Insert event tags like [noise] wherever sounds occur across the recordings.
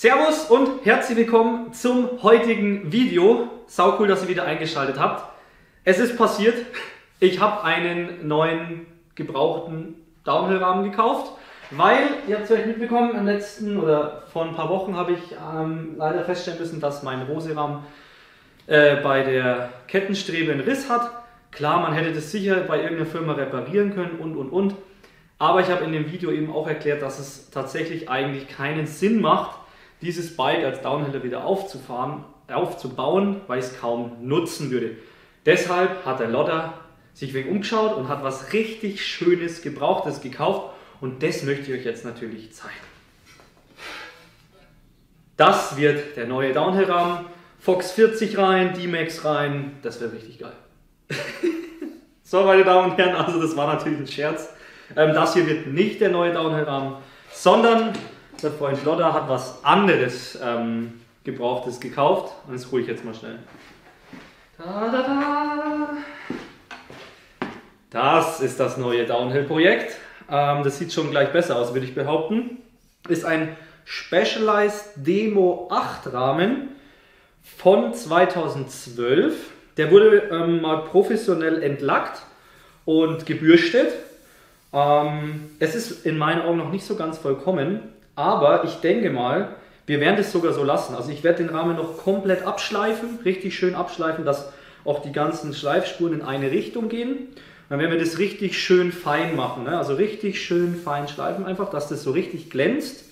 Servus und herzlich willkommen zum heutigen Video. Sau cool, dass ihr wieder eingeschaltet habt. Es ist passiert, ich habe einen neuen gebrauchten Downhill-Rahmen gekauft, weil, ihr habt es vielleicht mitbekommen, im letzten oder vor ein paar Wochen habe ich ähm, leider feststellen müssen, dass mein Rose-Rahmen äh, bei der Kettenstrebe einen Riss hat. Klar, man hätte das sicher bei irgendeiner Firma reparieren können und und und. Aber ich habe in dem Video eben auch erklärt, dass es tatsächlich eigentlich keinen Sinn macht, dieses Bike als Downhiller wieder aufzufahren, aufzubauen, weil es kaum nutzen würde. Deshalb hat der Lodder sich wegen umgeschaut und hat was richtig Schönes, Gebrauchtes gekauft und das möchte ich euch jetzt natürlich zeigen. Das wird der neue Downhill-Rahmen. Fox 40 rein, D-Max rein, das wird richtig geil. [laughs] so, meine Damen und Herren, also das war natürlich ein Scherz. Ähm, das hier wird nicht der neue Downhill-Rahmen, sondern der Freund Lodder hat was anderes ähm, Gebrauchtes gekauft. Und das hole ich jetzt mal schnell. Da, da, da. Das ist das neue Downhill-Projekt. Ähm, das sieht schon gleich besser aus, würde ich behaupten. Ist ein Specialized Demo 8 Rahmen von 2012. Der wurde ähm, mal professionell entlackt und gebürstet. Ähm, es ist in meinen Augen noch nicht so ganz vollkommen. Aber ich denke mal, wir werden das sogar so lassen. Also ich werde den Rahmen noch komplett abschleifen, richtig schön abschleifen, dass auch die ganzen Schleifspuren in eine Richtung gehen. Dann werden wir das richtig schön fein machen. Ne? Also richtig schön fein schleifen einfach, dass das so richtig glänzt.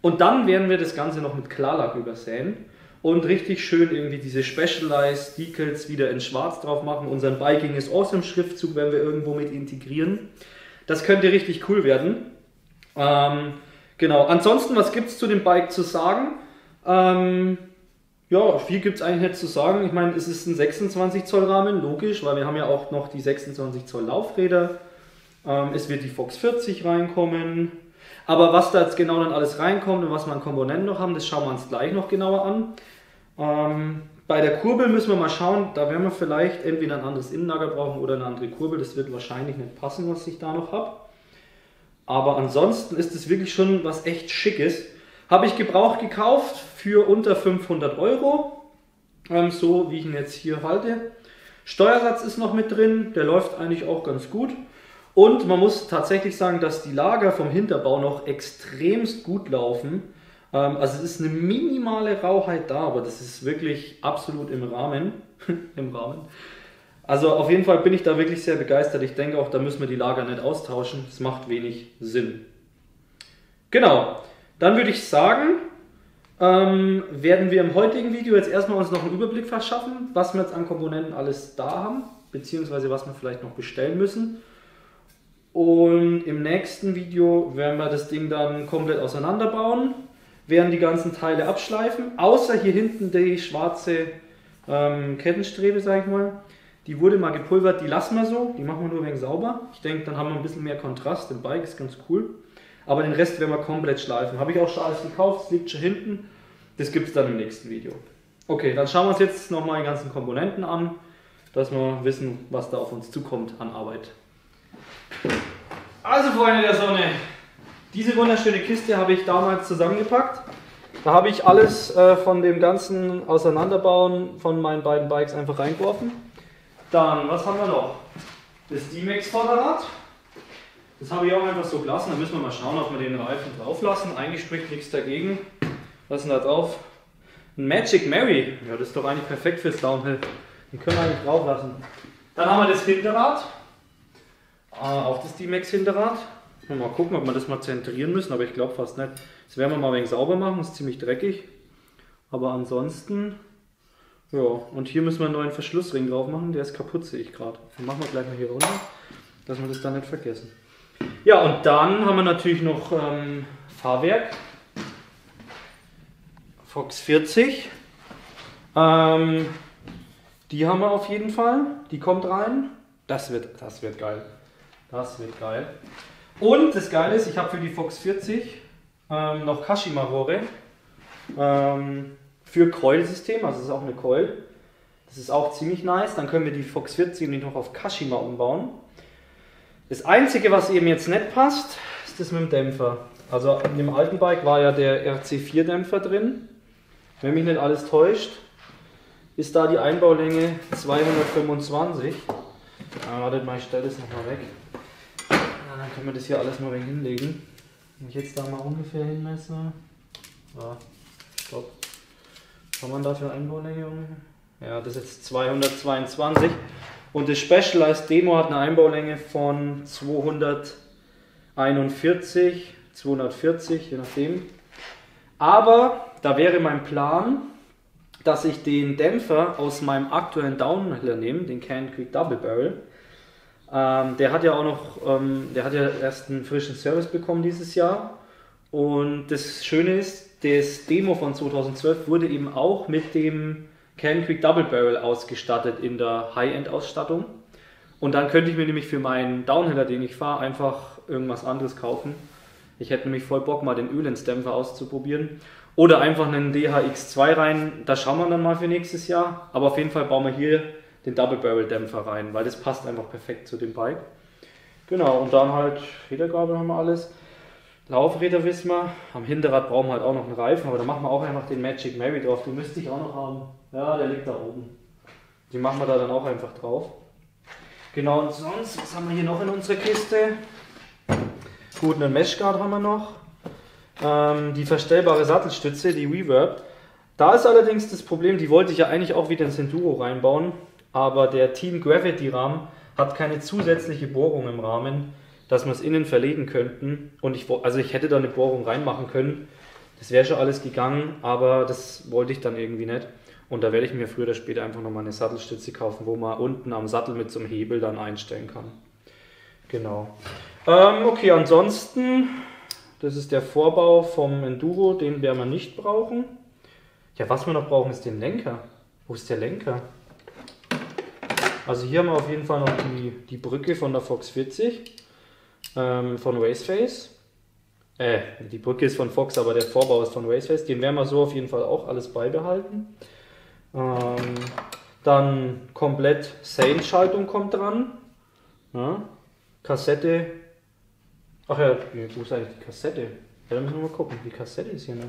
Und dann werden wir das Ganze noch mit Klarlack übersäen und richtig schön irgendwie diese Specialized Decals wieder in schwarz drauf machen. Unseren Biking is Awesome Schriftzug werden wir irgendwo mit integrieren. Das könnte richtig cool werden. Ähm, Genau, ansonsten, was gibt es zu dem Bike zu sagen? Ähm, ja, viel gibt es eigentlich nicht zu sagen. Ich meine, es ist ein 26 Zoll Rahmen, logisch, weil wir haben ja auch noch die 26 Zoll Laufräder. Ähm, es wird die Fox 40 reinkommen. Aber was da jetzt genau dann alles reinkommt und was wir an Komponenten noch haben, das schauen wir uns gleich noch genauer an. Ähm, bei der Kurbel müssen wir mal schauen, da werden wir vielleicht entweder ein anderes Innenlager brauchen oder eine andere Kurbel. Das wird wahrscheinlich nicht passen, was ich da noch habe. Aber ansonsten ist es wirklich schon was echt Schickes. Habe ich gebraucht gekauft für unter 500 Euro. Ähm, so wie ich ihn jetzt hier halte. Steuersatz ist noch mit drin, der läuft eigentlich auch ganz gut. Und man muss tatsächlich sagen, dass die Lager vom Hinterbau noch extremst gut laufen. Ähm, also es ist eine minimale Rauheit da, aber das ist wirklich absolut im Rahmen. [laughs] Im Rahmen. Also auf jeden Fall bin ich da wirklich sehr begeistert. Ich denke auch, da müssen wir die Lager nicht austauschen. Es macht wenig Sinn. Genau, dann würde ich sagen, ähm, werden wir im heutigen Video jetzt erstmal uns noch einen Überblick verschaffen, was wir jetzt an Komponenten alles da haben, beziehungsweise was wir vielleicht noch bestellen müssen. Und im nächsten Video werden wir das Ding dann komplett auseinanderbauen, werden die ganzen Teile abschleifen, außer hier hinten die schwarze ähm, Kettenstrebe, sage ich mal. Die wurde mal gepulvert, die lassen wir so, die machen wir nur wegen sauber. Ich denke, dann haben wir ein bisschen mehr Kontrast im Bike, ist ganz cool. Aber den Rest werden wir komplett schleifen. Habe ich auch schon alles gekauft, es liegt schon hinten. Das gibt es dann im nächsten Video. Okay, dann schauen wir uns jetzt nochmal die ganzen Komponenten an, dass wir wissen, was da auf uns zukommt an Arbeit. Also Freunde der Sonne, diese wunderschöne Kiste habe ich damals zusammengepackt. Da habe ich alles äh, von dem ganzen Auseinanderbauen von meinen beiden Bikes einfach reingeworfen. Dann, was haben wir noch? Das D-Max-Vorderrad. Das habe ich auch einfach so gelassen. Da müssen wir mal schauen, ob wir den Reifen drauf lassen. Eigentlich spricht nichts dagegen. Was ist denn da drauf? Ein Magic Mary. Ja, das ist doch eigentlich perfekt fürs Downhill. Den können wir eigentlich drauf lassen. Dann haben wir das Hinterrad. Äh, auch das D-Max Hinterrad. Mal gucken, ob wir das mal zentrieren müssen, aber ich glaube fast nicht. Das werden wir mal ein wenig sauber machen, das ist ziemlich dreckig. Aber ansonsten ja, und hier müssen wir einen neuen Verschlussring drauf machen, der ist kaputt, sehe ich gerade. Machen wir gleich mal hier runter, dass wir das dann nicht vergessen. Ja, und dann haben wir natürlich noch ähm, Fahrwerk. Fox 40. Ähm, die haben wir auf jeden Fall. Die kommt rein. Das wird, das wird geil. Das wird geil. Und das Geile ist, ich habe für die Fox 40 ähm, noch Kashima-Rohre. Ähm, für Coil-System, also das ist auch eine Coil. Das ist auch ziemlich nice. Dann können wir die Fox 40 nämlich noch auf Kashima umbauen. Das einzige, was eben jetzt nicht passt, ist das mit dem Dämpfer. Also in dem alten Bike war ja der RC4-Dämpfer drin. Wenn mich nicht alles täuscht, ist da die Einbaulänge 225. Ah, wartet mal, ich stelle das nochmal weg. Ah, dann können wir das hier alles mal hinlegen. Wenn ich jetzt da mal ungefähr hinmesse. Ja, stopp. Was haben wir da für Einbaulänge ungefähr? Ja, das ist jetzt 222. Und das Specialized Demo hat eine Einbaulänge von 241, 240, je nachdem. Aber da wäre mein Plan, dass ich den Dämpfer aus meinem aktuellen Downhiller nehme, den Can Quick Double Barrel. Ähm, der hat ja auch noch, ähm, der hat ja erst einen frischen Service bekommen dieses Jahr. Und das Schöne ist, das Demo von 2012 wurde eben auch mit dem Can Quick Double Barrel ausgestattet in der High-End-Ausstattung. Und dann könnte ich mir nämlich für meinen Downhiller, den ich fahre, einfach irgendwas anderes kaufen. Ich hätte nämlich voll Bock, mal den Ölenzdämpfer auszuprobieren. Oder einfach einen DHX2 rein. Da schauen wir dann mal für nächstes Jahr. Aber auf jeden Fall bauen wir hier den Double Barrel Dämpfer rein, weil das passt einfach perfekt zu dem Bike. Genau, und dann halt Federgabel haben wir alles. Laufräder wissen wir. Am Hinterrad brauchen wir halt auch noch einen Reifen, aber da machen wir auch einfach den Magic Mary drauf. Den müsste ich auch noch haben. Ja, der liegt da oben. Die machen wir da dann auch einfach drauf. Genau, und sonst, was haben wir hier noch in unserer Kiste? Gut, einen Meshguard haben wir noch. Ähm, die verstellbare Sattelstütze, die Reverb. Da ist allerdings das Problem, die wollte ich ja eigentlich auch wieder ins Enduro reinbauen, aber der Team Gravity Rahmen hat keine zusätzliche Bohrung im Rahmen, dass wir es innen verlegen könnten. Und ich, also ich hätte da eine Bohrung reinmachen können. Das wäre schon alles gegangen, aber das wollte ich dann irgendwie nicht. Und da werde ich mir früher oder später einfach nochmal eine Sattelstütze kaufen, wo man unten am Sattel mit so einem Hebel dann einstellen kann. Genau. Ähm, okay, ansonsten, das ist der Vorbau vom Enduro, den werden wir nicht brauchen. Ja, was wir noch brauchen, ist den Lenker. Wo ist der Lenker? Also hier haben wir auf jeden Fall noch die, die Brücke von der Fox 40 ähm, von Raceface. Äh, die Brücke ist von Fox, aber der Vorbau ist von Raceface. Den werden wir so auf jeden Fall auch alles beibehalten. Ähm, dann komplett Sane-Schaltung kommt dran. Ja. Kassette. Ach ja, wo ist eigentlich die Kassette? Ja, da müssen wir mal gucken. Die Kassette ist hier nicht.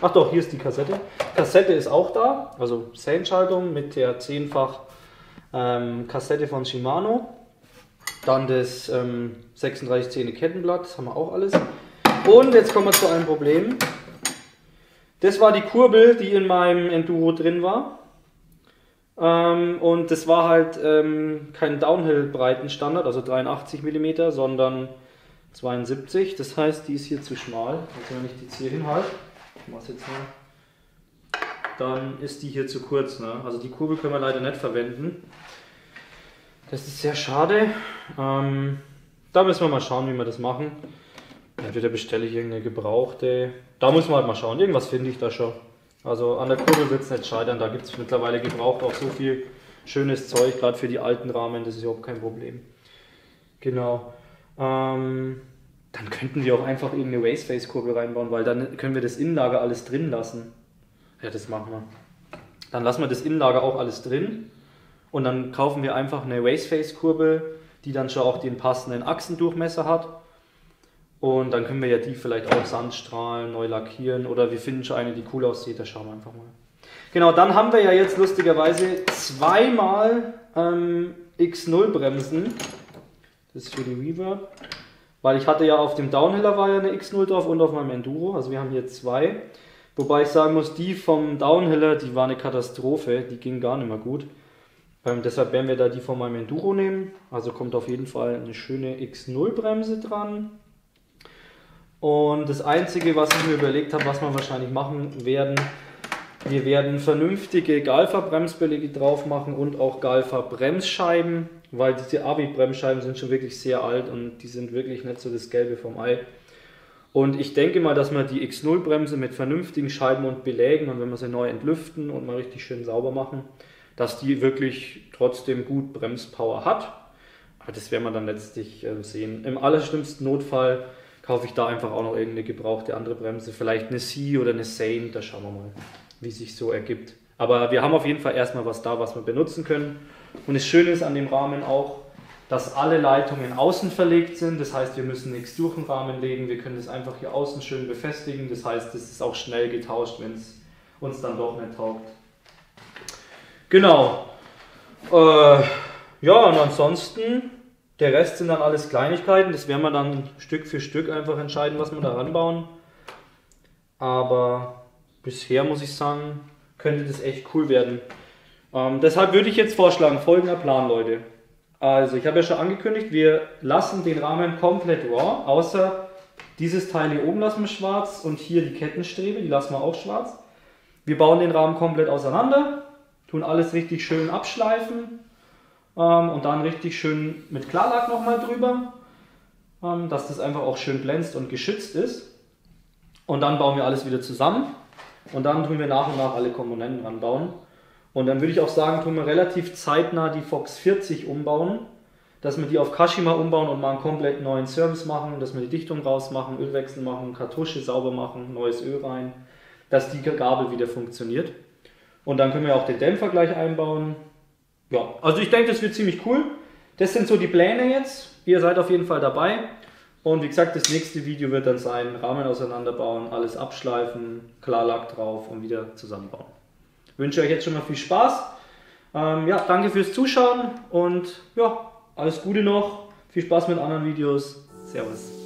Ach doch, hier ist die Kassette. Kassette ist auch da. Also Sane-Schaltung mit der 10-fach ähm, Kassette von Shimano. Dann das ähm, 36 Zähne Kettenblatt, das haben wir auch alles. Und jetzt kommen wir zu einem Problem. Das war die Kurbel, die in meinem Enduro drin war. Ähm, und das war halt ähm, kein Downhill-Breitenstandard, also 83 mm, sondern 72. Das heißt, die ist hier zu schmal. Also wenn ich die jetzt hier hinhalte, ich mach's jetzt mal, dann ist die hier zu kurz. Ne? Also die Kurbel können wir leider nicht verwenden. Das ist sehr schade. Ähm, da müssen wir mal schauen, wie wir das machen. Entweder bestelle ich irgendeine gebrauchte. Da muss man halt mal schauen. Irgendwas finde ich da schon. Also an der Kurbel wird es nicht scheitern. Da gibt es mittlerweile gebraucht auch so viel schönes Zeug, gerade für die alten Rahmen. Das ist überhaupt kein Problem. Genau. Ähm, dann könnten wir auch einfach irgendeine Raceface-Kurbel reinbauen, weil dann können wir das Innenlager alles drin lassen. Ja, das machen wir. Dann lassen wir das Innenlager auch alles drin und dann kaufen wir einfach eine Raceface-Kurbel, die dann schon auch den passenden Achsendurchmesser hat. Und dann können wir ja die vielleicht auch Sandstrahlen neu lackieren oder wir finden schon eine, die cool aussieht, da schauen wir einfach mal. Genau, dann haben wir ja jetzt lustigerweise zweimal ähm, X0 Bremsen. Das ist für die Reverb. Weil ich hatte ja auf dem Downhiller war ja eine X0 drauf und auf meinem Enduro. Also wir haben hier zwei. Wobei ich sagen muss, die vom Downhiller, die war eine Katastrophe. Die ging gar nicht mehr gut. Ähm, deshalb werden wir da die von meinem Enduro nehmen. Also kommt auf jeden Fall eine schöne X0 Bremse dran. Und das Einzige, was ich mir überlegt habe, was wir wahrscheinlich machen werden, wir werden vernünftige Galfa-Bremsbeläge drauf machen und auch Galfa-Bremsscheiben, weil diese Abi-Bremsscheiben sind schon wirklich sehr alt und die sind wirklich nicht so das Gelbe vom Ei. Und ich denke mal, dass wir die X0-Bremse mit vernünftigen Scheiben und Belägen und wenn wir sie neu entlüften und mal richtig schön sauber machen, dass die wirklich trotzdem gut Bremspower hat. Aber das werden wir dann letztlich äh, sehen. Im allerschlimmsten Notfall kaufe ich da einfach auch noch irgendeine gebrauchte andere Bremse. Vielleicht eine C oder eine Sane, da schauen wir mal, wie sich so ergibt. Aber wir haben auf jeden Fall erstmal was da, was wir benutzen können. Und das Schöne ist an dem Rahmen auch, dass alle Leitungen außen verlegt sind. Das heißt, wir müssen nichts durch den Rahmen legen. Wir können das einfach hier außen schön befestigen. Das heißt, es ist auch schnell getauscht, wenn es uns dann doch nicht taugt. Genau. Äh, ja, und ansonsten, der Rest sind dann alles Kleinigkeiten. Das werden wir dann Stück für Stück einfach entscheiden, was wir da ranbauen. Aber bisher muss ich sagen, könnte das echt cool werden. Ähm, deshalb würde ich jetzt vorschlagen, folgender Plan, Leute. Also, ich habe ja schon angekündigt, wir lassen den Rahmen komplett raw, außer dieses Teil hier oben lassen wir schwarz und hier die Kettenstrebe, die lassen wir auch schwarz. Wir bauen den Rahmen komplett auseinander, tun alles richtig schön abschleifen ähm, und dann richtig schön mit Klarlack nochmal drüber, ähm, dass das einfach auch schön glänzt und geschützt ist. Und dann bauen wir alles wieder zusammen und dann tun wir nach und nach alle Komponenten ranbauen. Und dann würde ich auch sagen, tun wir relativ zeitnah die Fox 40 umbauen, dass wir die auf Kashima umbauen und mal einen komplett neuen Service machen, dass wir die Dichtung rausmachen, Ölwechsel machen, Kartusche sauber machen, neues Öl rein, dass die Gabel wieder funktioniert. Und dann können wir auch den Dämpfer gleich einbauen. Ja, also ich denke, das wird ziemlich cool. Das sind so die Pläne jetzt. Ihr seid auf jeden Fall dabei. Und wie gesagt, das nächste Video wird dann sein, Rahmen auseinanderbauen, alles abschleifen, Klarlack drauf und wieder zusammenbauen. Ich wünsche euch jetzt schon mal viel Spaß. Ähm, ja, danke fürs Zuschauen und ja, alles Gute noch. Viel Spaß mit anderen Videos. Servus.